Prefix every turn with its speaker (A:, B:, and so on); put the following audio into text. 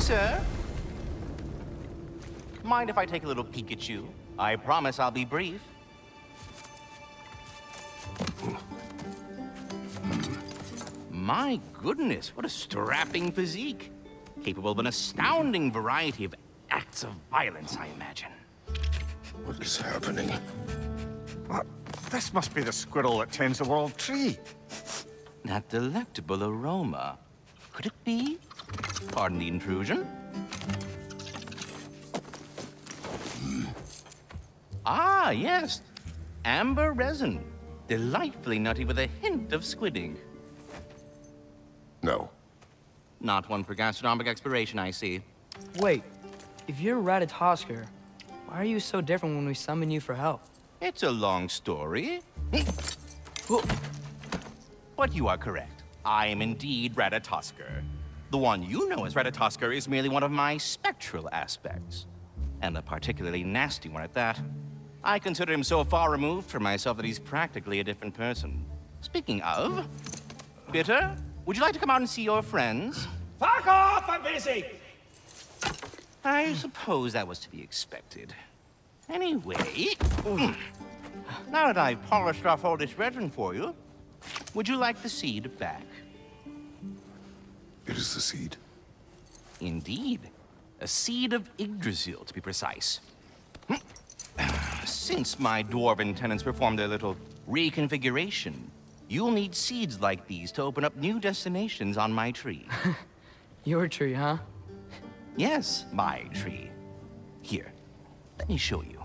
A: sir. Mind if I take a little peek at you? I promise I'll be brief. My goodness, what a strapping physique. Capable of an astounding variety of acts of violence, I imagine.
B: What is happening?
C: What? This must be the squirrel that tends the world tree.
A: That delectable aroma. Could it be? Pardon the intrusion. Ah, yes. Amber resin. Delightfully nutty with a hint of squid ink.
B: No.
A: Not one for gastronomic exploration, I see.
D: Wait, if you're Ratatoskr, why are you so different when we summon you for help?
A: It's a long story. but you are correct. I am indeed Ratatoskr. The one you know as Ratatoskr is merely one of my spectral aspects. And a particularly nasty one at that. I consider him so far removed from myself that he's practically a different person. Speaking of, Bitter, would you like to come out and see your friends?
E: Fuck off! I'm busy!
A: I suppose that was to be expected. Anyway, hmm. now that I've polished off all this resin for you, would you like the seed back?
B: It is the seed.
A: Indeed. A seed of Yggdrasil, to be precise. Since my dwarven tenants performed their little reconfiguration, you'll need seeds like these to open up new destinations on my tree.
D: Your tree, huh?
A: yes, my tree. Here, let me show you.